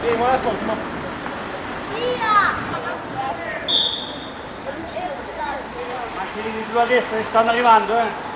Sì, ma ma... Macchinini sulla destra che stanno arrivando, eh!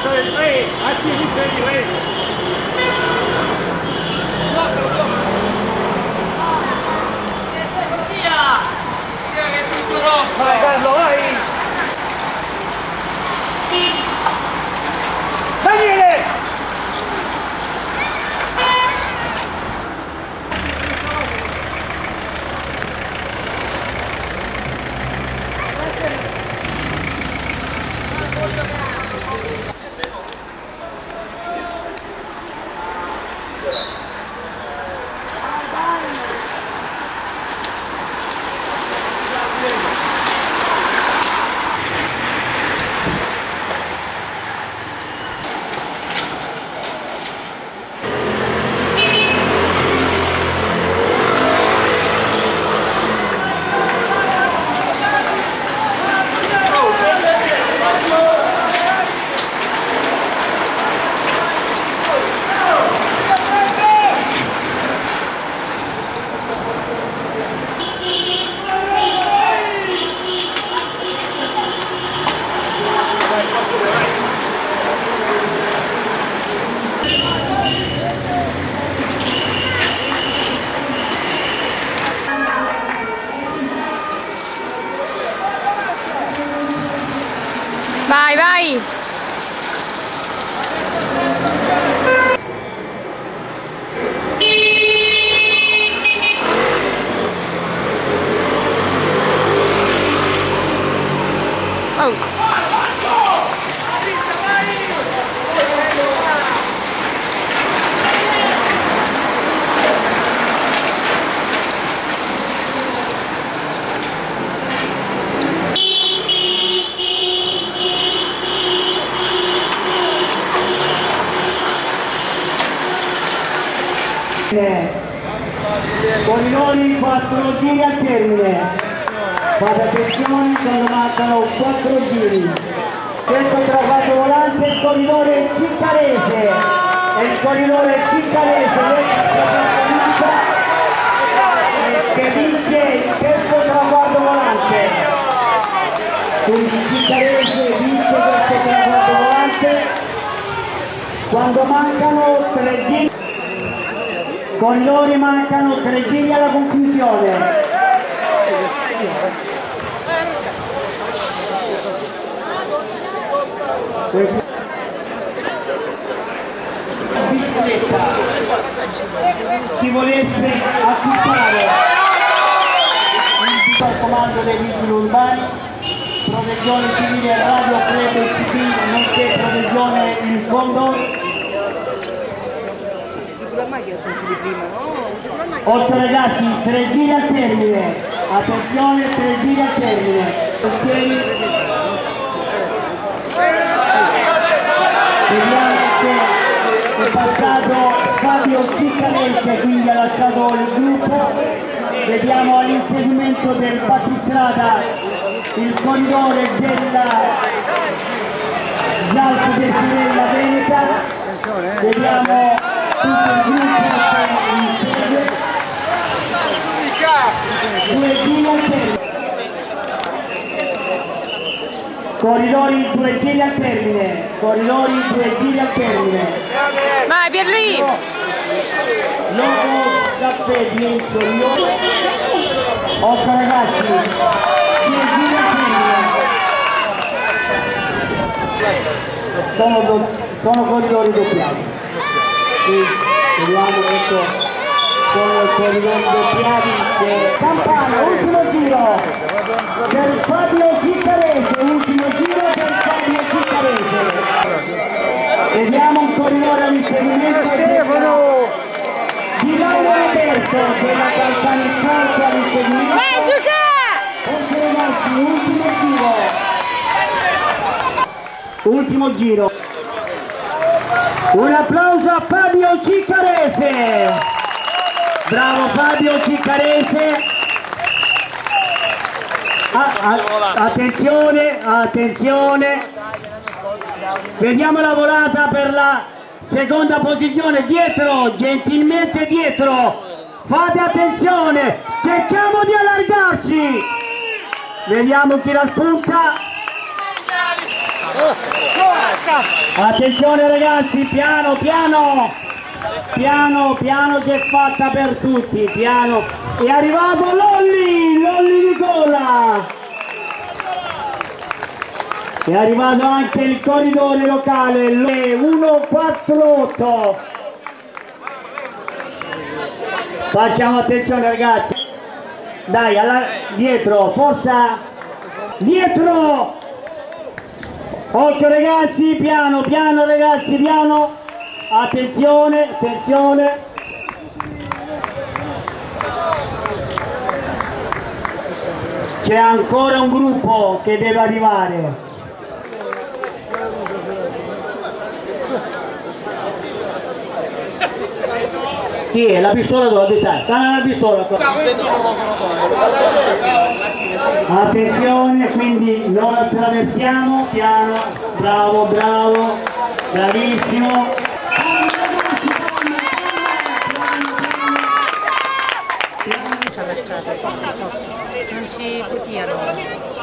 Anzi, visto il re, anzi, visto il re. Vai Carlo, vai! Daniele! Vai, vai! Oh. Termine. Fate attenzione quando mancano 4 giri. Questo traguardo volante è il corridore ciccarese. È il corridore ciccarese che vince il terzo traguardo volante. Quindi ciccarese vince questo traguardo volante quando mancano 3 giri. Con loro mancano tre giri alla conclusione. Chi volesse acquistare il comando dei vigili urbani, protezione civile radio club ICP, nonché protezione il fondo Otto ragazzi, tre giri al termine. Attenzione, tre giri al termine. Portieri. Vediamo che è passato Fabio Ciccanese, quindi ha lasciato il gruppo. Vediamo all'inseguimento del battistrada il corridore della Zalco di Sorella Veneta. Vediamo tutto il gruppo che insegue. Corridori due giri al termine. Corridori due giri al termine. Vai, Pierluigi! Caffè di Enzo Io. Otto ragazzi. Sono, do- sono corridori doppiati. Sì. vediamo con il corridore doppiati che Campana, ultimo giro per Fabio Ciccarese, ultimo giro per Fabio Ciccarese. Vediamo un corridore all'inseguimento Stefano! Di Roberto della Calcanissarca all'inseguimento. Vai Giuseppe! Ultimo giro. Ultimo giro. Un applauso a Fabio Ciccarese. Bravo Fabio Ciccarese. Ah, ah, attenzione, attenzione. Vediamo la volata per la seconda posizione. Dietro, gentilmente dietro. Fate attenzione, cerchiamo di allargarci. Vediamo chi la spunta. Attenzione ragazzi, piano, piano. Piano, piano che è fatta per tutti, piano. È arrivato Lolli, Lolli Nicola. È arrivato anche il corridore locale, le 148. Facciamo attenzione ragazzi. Dai, alla- dietro, forza. Dietro. Occhio ragazzi, piano, piano ragazzi, piano. Attenzione, attenzione. C'è ancora un gruppo che deve arrivare. Sì, è la pistola dove avete Stanno la pistola qua. Attenzione, quindi non attraversiamo, piano, bravo, bravo, bravissimo. Non ci copiano.